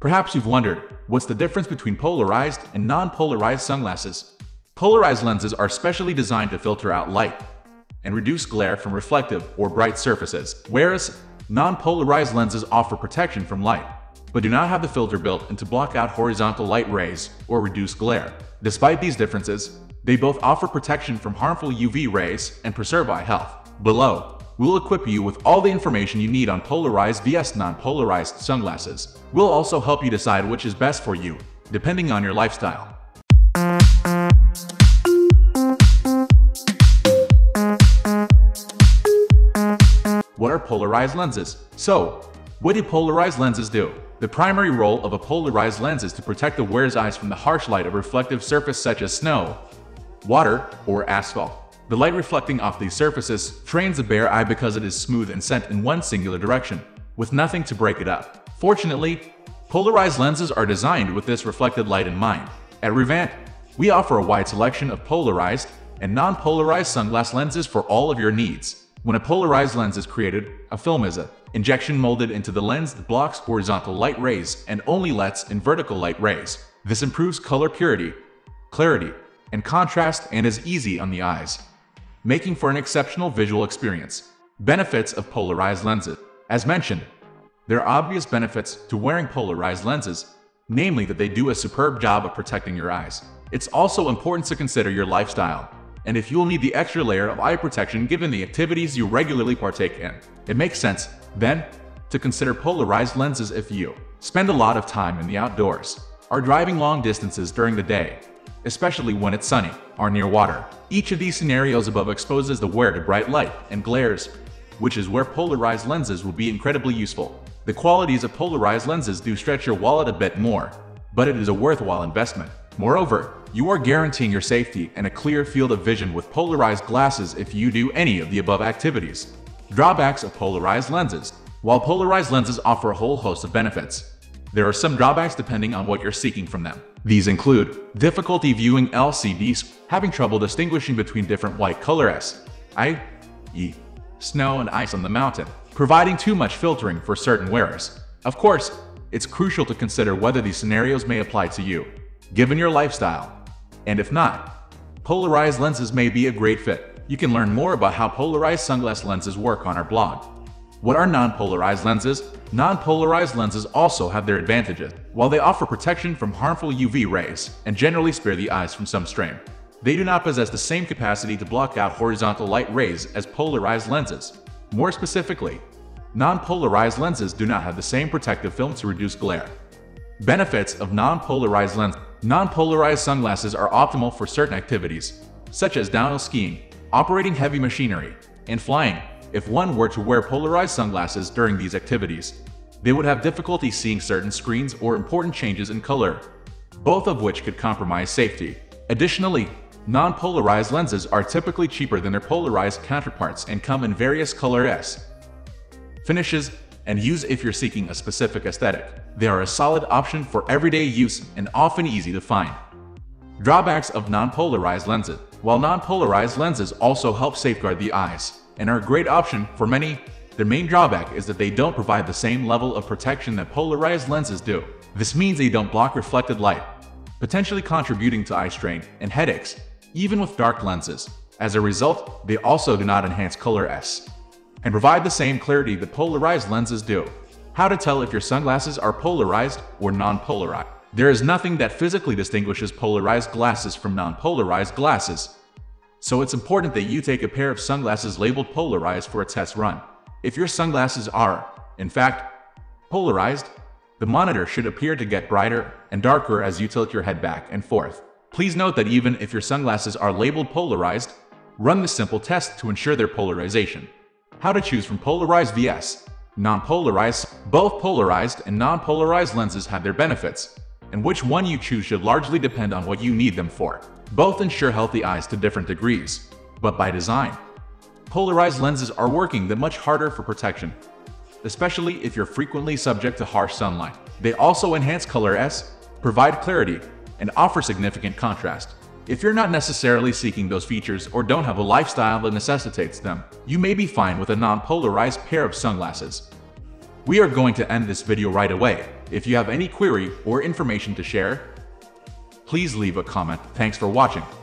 Perhaps you've wondered, what's the difference between polarized and non-polarized sunglasses? Polarized lenses are specially designed to filter out light and reduce glare from reflective or bright surfaces, whereas non-polarized lenses offer protection from light, but do not have the filter built in to block out horizontal light rays or reduce glare. Despite these differences, they both offer protection from harmful UV rays and preserve eye health. Below, we'll equip you with all the information you need on polarized vs non-polarized sunglasses. We'll also help you decide which is best for you, depending on your lifestyle. What are polarized lenses? So, what do polarized lenses do? The primary role of a polarized lens is to protect the wearer's eyes from the harsh light of reflective surface such as snow, water, or asphalt. The light reflecting off these surfaces trains the bare eye because it is smooth and sent in one singular direction, with nothing to break it up. Fortunately, polarized lenses are designed with this reflected light in mind. At Revant, we offer a wide selection of polarized and non-polarized sunglass lenses for all of your needs. When a polarized lens is created, a film is a injection molded into the lens that blocks horizontal light rays and only lets in vertical light rays. This improves color purity, clarity, and contrast and is easy on the eyes, making for an exceptional visual experience. Benefits of polarized lenses. As mentioned, there are obvious benefits to wearing polarized lenses, namely that they do a superb job of protecting your eyes. It's also important to consider your lifestyle and if you'll need the extra layer of eye protection given the activities you regularly partake in. It makes sense, then, to consider polarized lenses if you spend a lot of time in the outdoors, are driving long distances during the day, especially when it's sunny, are near water. Each of these scenarios above exposes the wearer to bright light and glares, which is where polarized lenses will be incredibly useful. The qualities of polarized lenses do stretch your wallet a bit more, but it is a worthwhile investment. Moreover, you are guaranteeing your safety and a clear field of vision with polarized glasses if you do any of the above activities. Drawbacks of polarized lenses. While polarized lenses offer a whole host of benefits, there are some drawbacks depending on what you're seeking from them. These include difficulty viewing LCDs, having trouble distinguishing between different white colors, i.e., snow and ice on the mountain, providing too much filtering for certain wearers. Of course, it's crucial to consider whether these scenarios may apply to you, given your lifestyle. And if not, polarized lenses may be a great fit. You can learn more about how polarized sunglass lenses work on our blog. What are non-polarized lenses? Non-polarized lenses also have their advantages. While they offer protection from harmful UV rays and generally spare the eyes from some strain, they do not possess the same capacity to block out horizontal light rays as polarized lenses. More specifically, non-polarized lenses do not have the same protective film to reduce glare. Benefits of non-polarized lenses Non-polarized sunglasses are optimal for certain activities, such as downhill skiing, operating heavy machinery, and flying. If one were to wear polarized sunglasses during these activities, they would have difficulty seeing certain screens or important changes in color, both of which could compromise safety. Additionally, non-polarized lenses are typically cheaper than their polarized counterparts and come in various colors, finishes, and use if you're seeking a specific aesthetic. They are a solid option for everyday use and often easy to find. Drawbacks of non-polarized lenses. While non-polarized lenses also help safeguard the eyes and are a great option for many, their main drawback is that they don't provide the same level of protection that polarized lenses do. This means they don't block reflected light, potentially contributing to eye strain and headaches, even with dark lenses. As a result, they also do not enhance color S and provide the same clarity that polarized lenses do. How to tell if your sunglasses are polarized or non-polarized. There is nothing that physically distinguishes polarized glasses from non-polarized glasses. So it's important that you take a pair of sunglasses labeled polarized for a test run. If your sunglasses are, in fact, polarized, the monitor should appear to get brighter and darker as you tilt your head back and forth. Please note that even if your sunglasses are labeled polarized, run this simple test to ensure their polarization. How to choose from polarized vs. non-polarized. Both polarized and non-polarized lenses have their benefits, and which one you choose should largely depend on what you need them for. Both ensure healthy eyes to different degrees, but by design. Polarized lenses are working that much harder for protection, especially if you're frequently subject to harsh sunlight. They also enhance color S, provide clarity, and offer significant contrast. If you're not necessarily seeking those features or don't have a lifestyle that necessitates them, you may be fine with a non-polarized pair of sunglasses. We are going to end this video right away, If you have any query or information to share, please leave a comment. Thanks for watching.